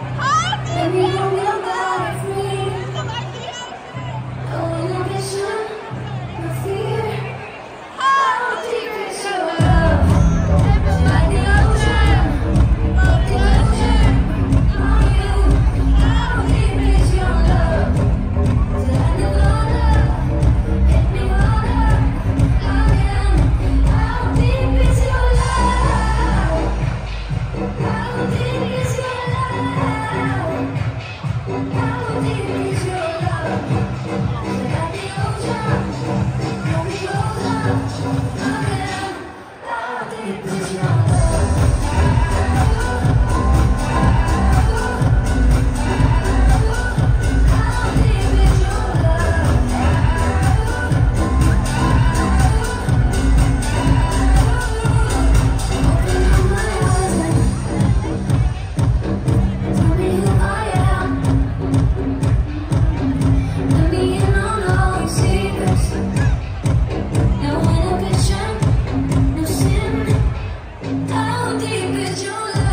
Oh! Thank you. let your light